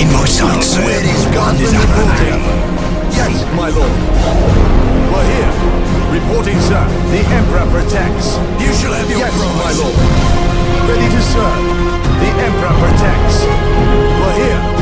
In my sight, sir. Where is Is reporting. Yes, my lord. We're here. Reporting, sir. The Emperor protects. You shall have your Yes, prize. my lord. Ready to serve. The Emperor protects. We're here.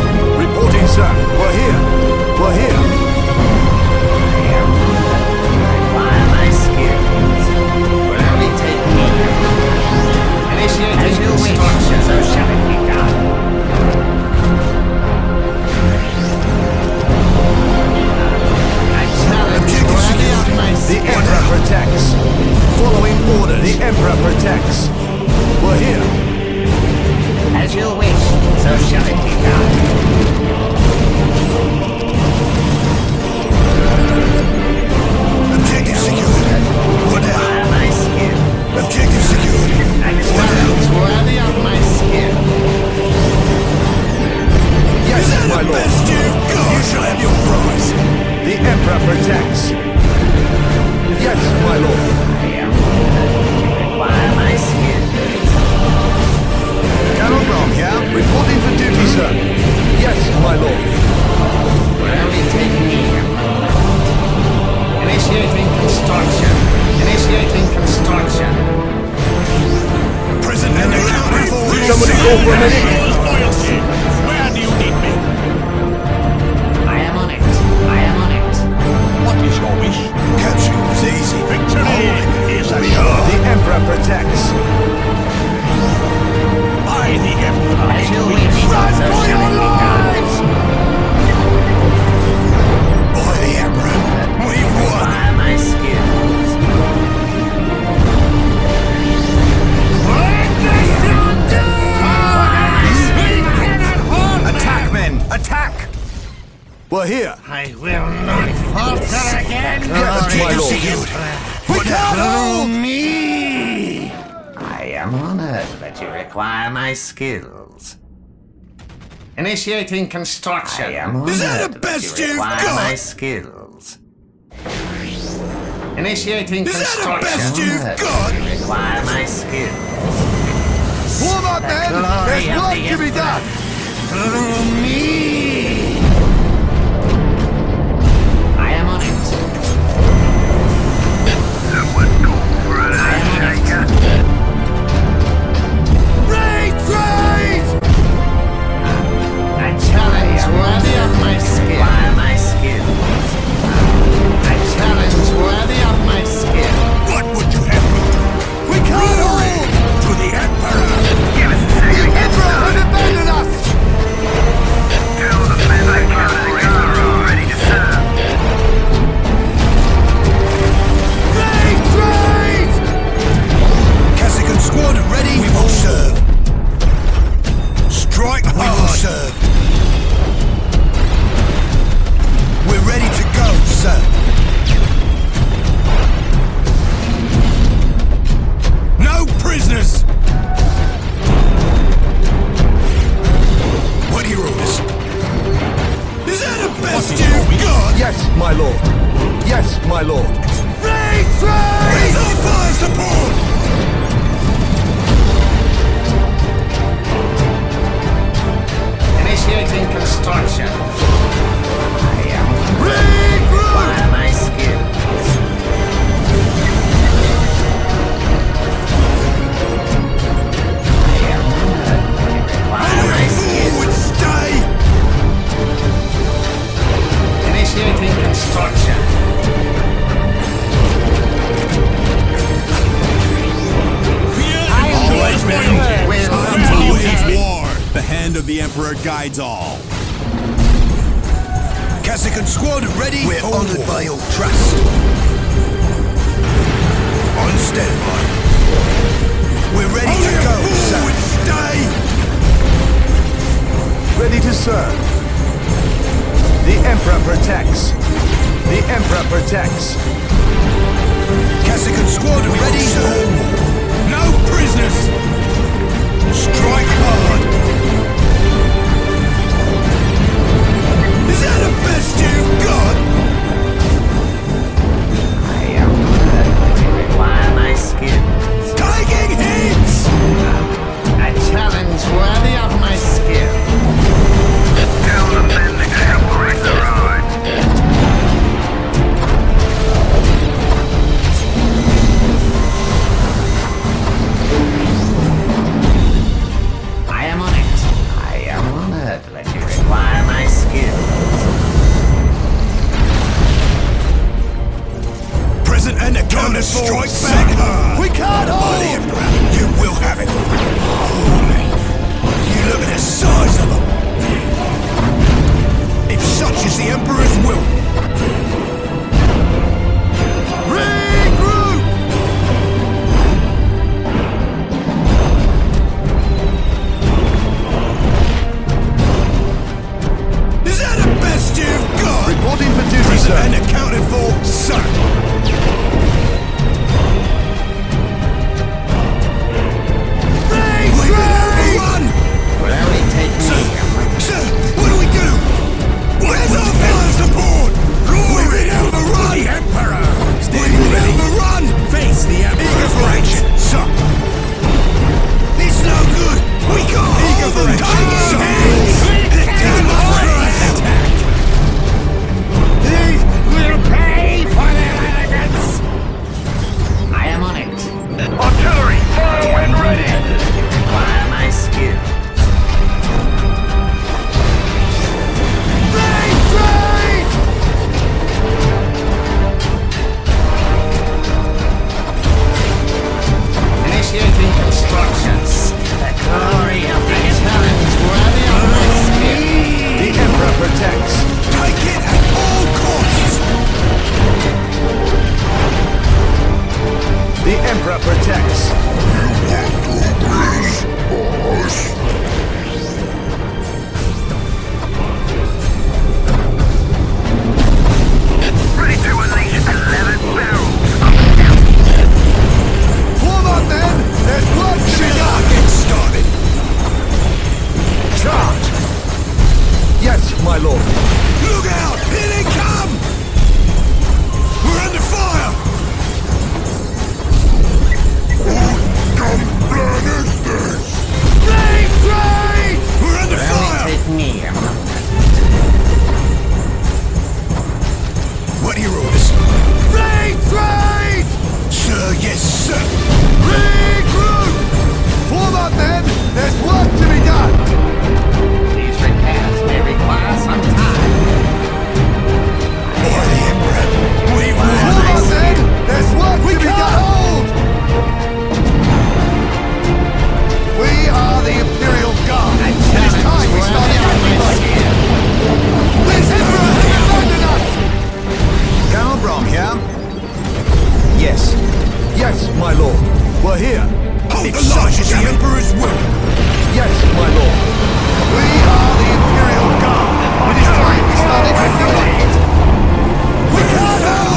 Call for a medic. We're here. I will not falter again. Yes, my lord. We can't Follow me! I am honored that you require my skills. Initiating construction. I am honored Is that the best you you've require got? my skills. Initiating construction. Is that the best you've got? you require my skills. Warm up, men! glory There's of work the to be Emperor. done! Follow me! Always war. The hand of the Emperor guides all. Kasrkin squad ready. We're honored by your trust. On standby. We're ready to go, sir. Stay. Ready to serve. The Emperor protects. The Emperor protects. Kasrkin squad ready, sir. No prisoners. Strike hard. Strike back. We can't hold. it, bruh. You will have it. Holy. You look at the size of them. If such is the Emperor's will, my lord. We're here. Hold it the line the Emperor's will. Yes, my lord. We are the Imperial Guard. It is time we started acting like it. We can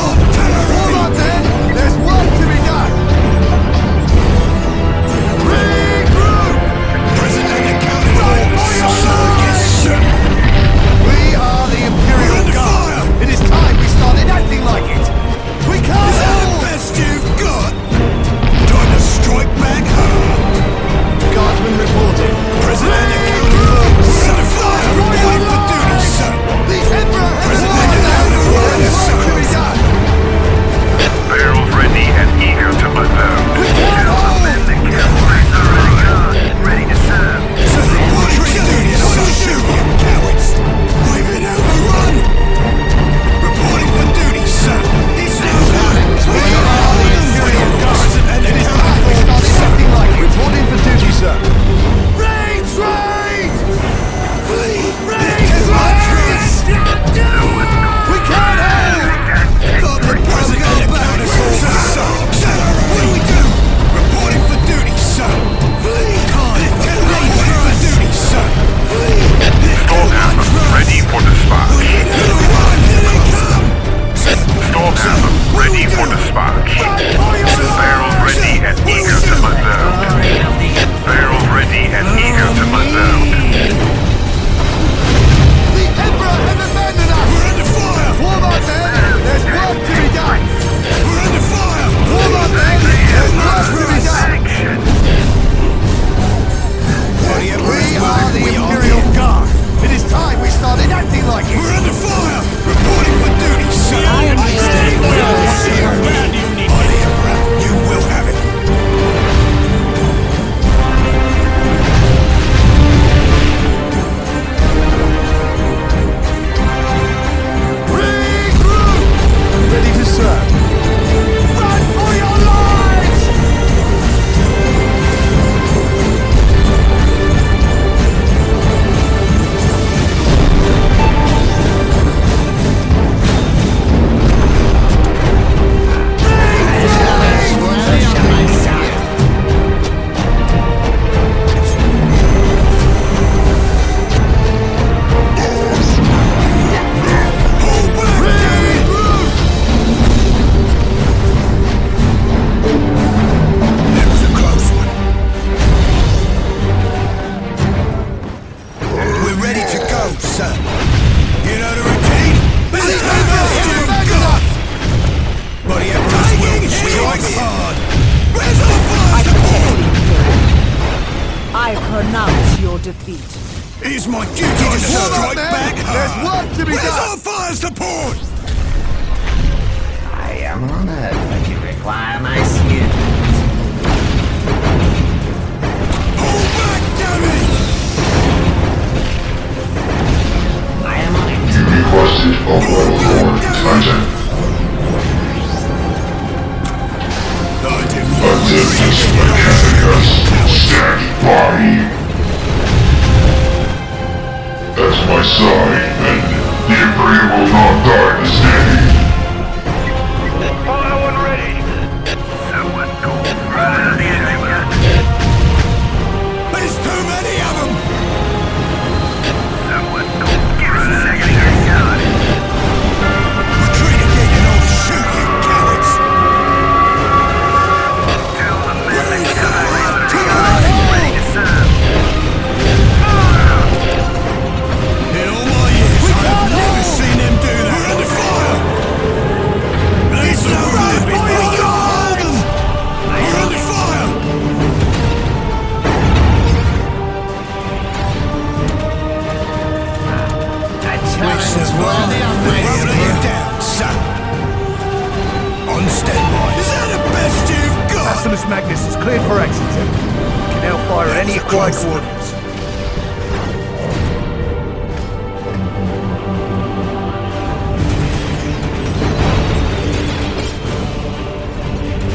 Deploy coordinates.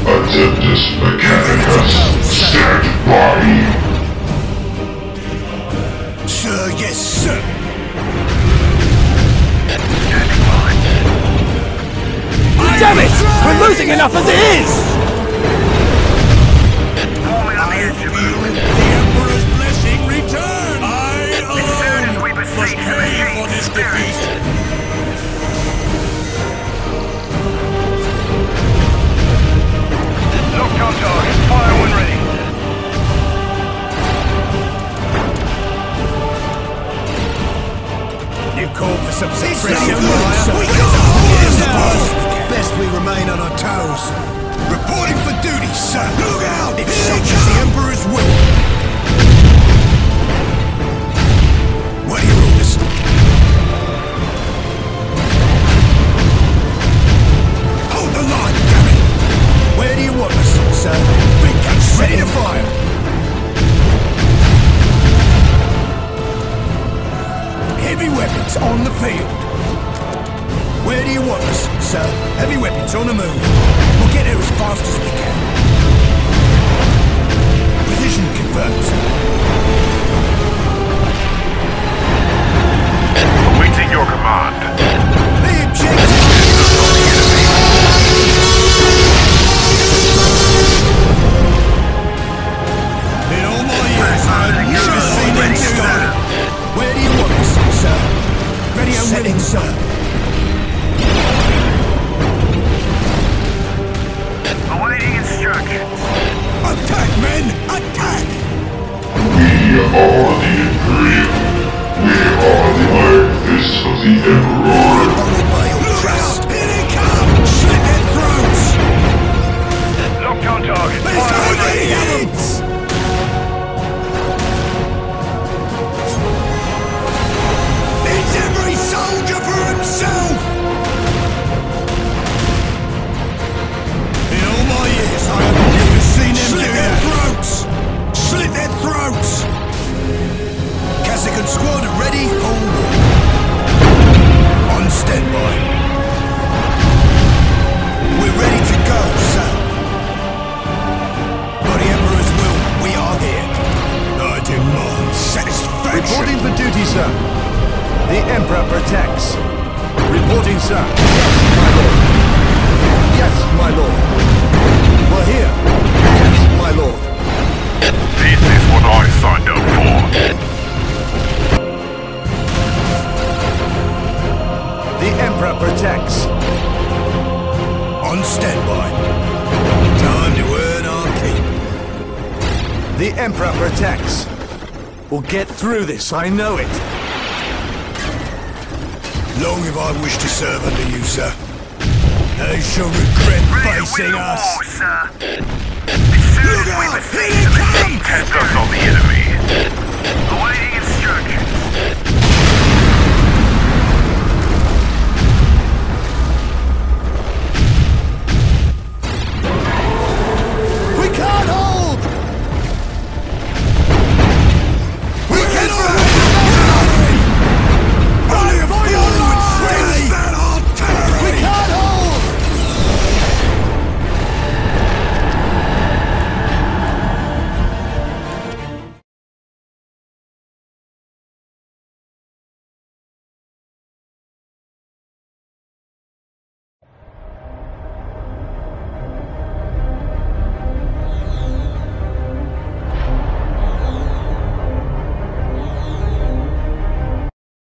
Adeptus Mechanicus, stand by. Sir, yes, sir. Damn it! We're losing enough as it is! you called for some fire. We got Best we remain on our toes. Reporting for duty, sir. Look out! It's the Emperor's The Emperor protects. We'll get through this, I know it. Long have I wished to serve under you, sir. I shall regret Ready facing us. War, sir. Look out! Here he comes! Heads up on the enemy. Awaiting instructions.